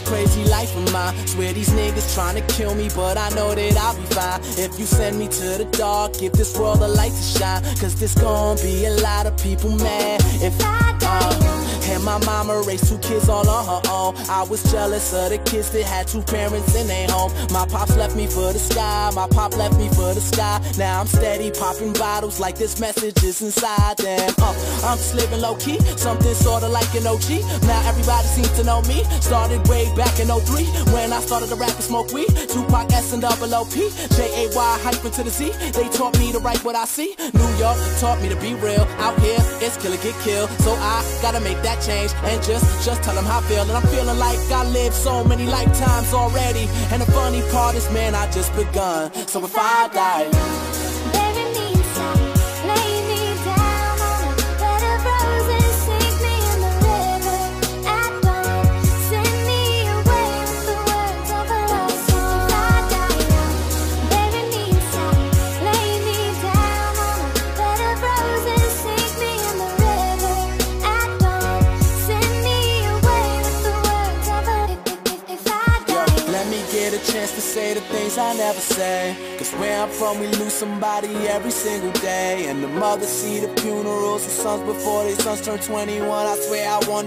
this crazy life of mine. Swear these niggas trying to kill me But I know that I'll be fine. If you send me to the dark Give this world a light to shine. Cause there's gonna be a lot of people mad If I die my mama raised two kids all on her own. I was jealous of the kids that had two parents in their home. My pops left me for the sky, my pop left me for the sky. Now I'm steady popping bottles like this message is inside them. Uh, I'm just living low key, something sorta like an OG. Now everybody seems to know me. Started way back in 03 when I started to rap and smoke weed. Tupac S and double OP, J A Y hyphen to the Z. They taught me to write what I see. New York taught me to be real. Out here, it's kill or get killed. So I gotta make that change and just just tell them how I feel. And I'm feeling like I lived so many lifetimes already. And the funny part is, man, I just begun. So if I die. Get a chance to say the things I never say. Cause where I'm from, we lose somebody every single day. And the mothers see the funerals, the sons before their sons turn 21. I swear I wonder